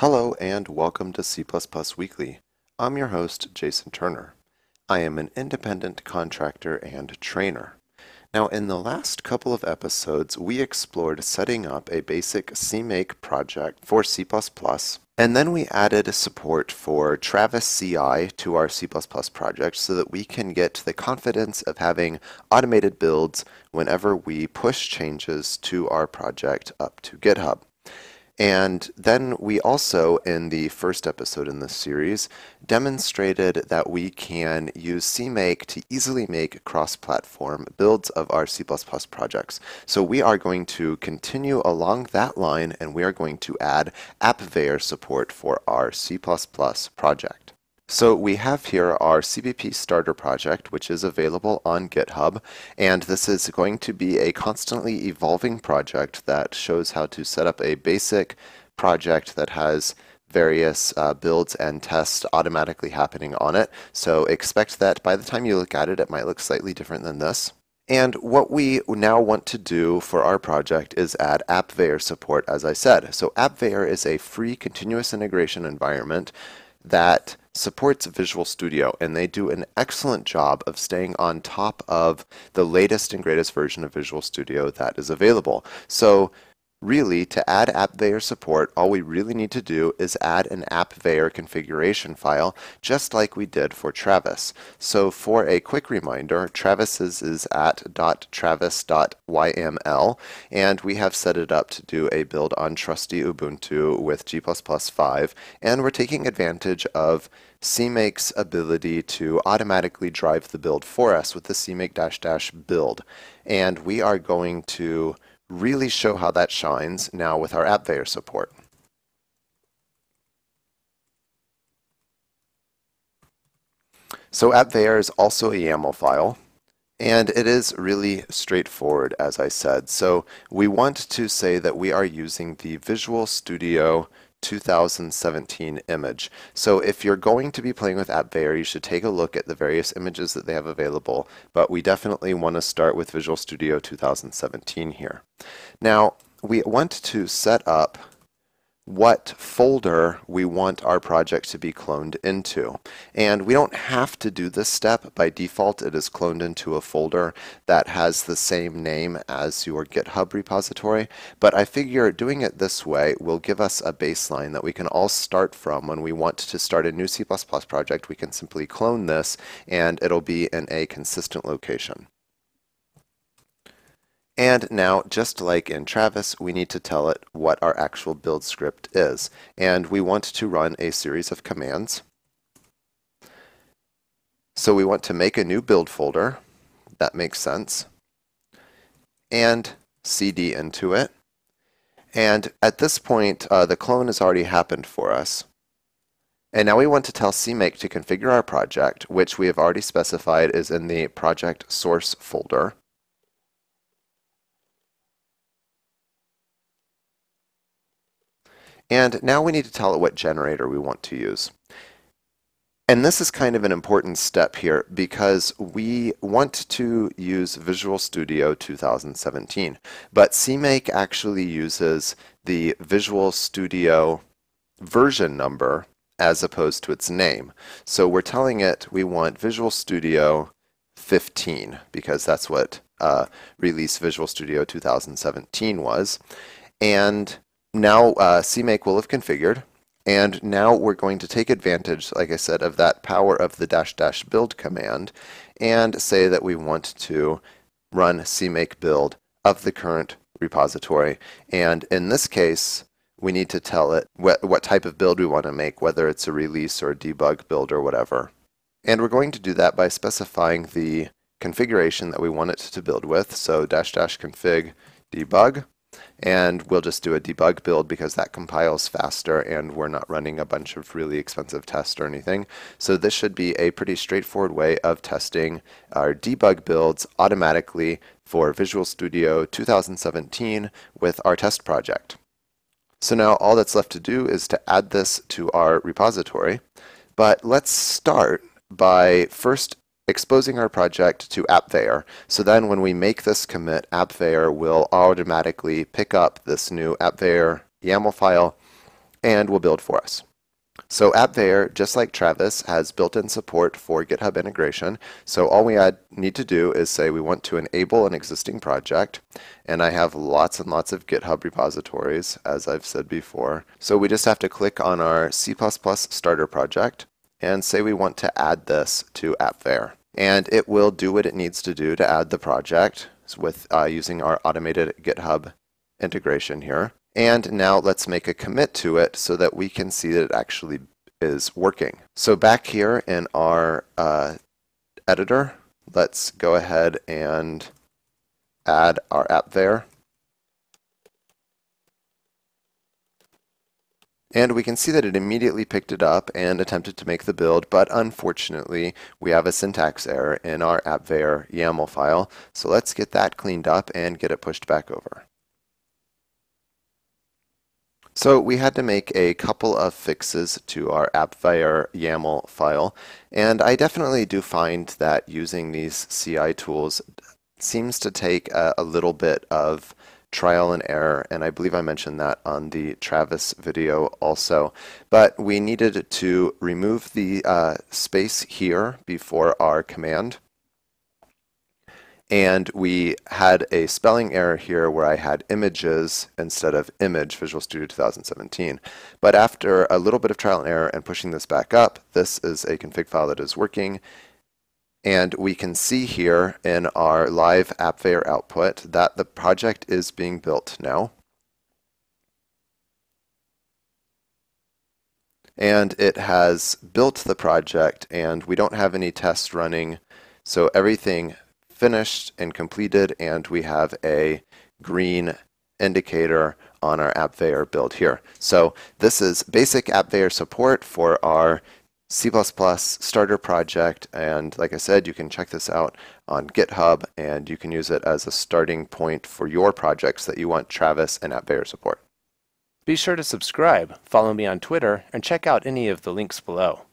Hello and welcome to C++ Weekly. I'm your host, Jason Turner. I am an independent contractor and trainer. Now, in the last couple of episodes, we explored setting up a basic CMake project for C++, and then we added support for Travis CI to our C++ project so that we can get the confidence of having automated builds whenever we push changes to our project up to GitHub. And then we also, in the first episode in this series, demonstrated that we can use CMake to easily make cross-platform builds of our C++ projects. So we are going to continue along that line and we are going to add AppVeyor support for our C++ project. So we have here our CPP starter project, which is available on GitHub, and this is going to be a constantly evolving project that shows how to set up a basic project that has various uh, builds and tests automatically happening on it. So expect that by the time you look at it, it might look slightly different than this. And what we now want to do for our project is add AppVeyor support, as I said. So AppVeyor is a free continuous integration environment that supports Visual Studio, and they do an excellent job of staying on top of the latest and greatest version of Visual Studio that is available. So Really, to add AppVeyor support, all we really need to do is add an AppVeyor configuration file, just like we did for Travis. So for a quick reminder, Travis's is at .travis.yml, and we have set it up to do a build on trusty Ubuntu with G++5, and we're taking advantage of CMake's ability to automatically drive the build for us with the CMake build. And we are going to really show how that shines now with our AppVeyor support. So AppVeyor is also a YAML file. And it is really straightforward, as I said. So we want to say that we are using the Visual Studio 2017 image. So if you're going to be playing with AppVeyor, you should take a look at the various images that they have available, but we definitely want to start with Visual Studio 2017 here. Now, we want to set up what folder we want our project to be cloned into. And we don't have to do this step. By default, it is cloned into a folder that has the same name as your GitHub repository. But I figure doing it this way will give us a baseline that we can all start from when we want to start a new C++ project. We can simply clone this and it'll be in a consistent location. And now, just like in Travis, we need to tell it what our actual build script is. And we want to run a series of commands. So we want to make a new build folder. That makes sense. And cd into it. And at this point, uh, the clone has already happened for us. And now we want to tell CMake to configure our project, which we have already specified is in the project source folder. And now we need to tell it what generator we want to use. And this is kind of an important step here because we want to use Visual Studio 2017, but CMake actually uses the Visual Studio version number as opposed to its name. So we're telling it we want Visual Studio 15 because that's what uh, release Visual Studio 2017 was. And now uh, CMake will have configured. And now we're going to take advantage, like I said, of that power of the dash dash build command and say that we want to run CMake build of the current repository. And in this case, we need to tell it what, what type of build we want to make, whether it's a release or a debug build or whatever. And we're going to do that by specifying the configuration that we want it to build with. So dash dash config debug and we'll just do a debug build because that compiles faster and we're not running a bunch of really expensive tests or anything. So this should be a pretty straightforward way of testing our debug builds automatically for Visual Studio 2017 with our test project. So now all that's left to do is to add this to our repository. But let's start by first exposing our project to AppVeyor. So then when we make this commit, AppVeyor will automatically pick up this new AppVeyor YAML file and will build for us. So AppVeyor, just like Travis, has built-in support for GitHub integration. So all we need to do is say we want to enable an existing project. And I have lots and lots of GitHub repositories, as I've said before. So we just have to click on our C++ starter project and say we want to add this to AppVeyor. And it will do what it needs to do to add the project with uh, using our automated GitHub integration here. And now let's make a commit to it so that we can see that it actually is working. So back here in our uh, editor, let's go ahead and add our AppVeyor. And we can see that it immediately picked it up and attempted to make the build, but unfortunately we have a syntax error in our AppVeyor YAML file. So let's get that cleaned up and get it pushed back over. So we had to make a couple of fixes to our AppVeyor YAML file, and I definitely do find that using these CI tools seems to take a, a little bit of trial and error, and I believe I mentioned that on the Travis video also. But we needed to remove the uh, space here before our command and we had a spelling error here where I had images instead of image Visual Studio 2017. But after a little bit of trial and error and pushing this back up, this is a config file that is working. And we can see here in our live AppVeyor output that the project is being built now. And it has built the project and we don't have any tests running. So everything finished and completed, and we have a green indicator on our AppVeyor build here. So this is basic AppVeyor support for our C++ starter project. And like I said, you can check this out on GitHub and you can use it as a starting point for your projects that you want Travis and AppVeyor support. Be sure to subscribe, follow me on Twitter, and check out any of the links below.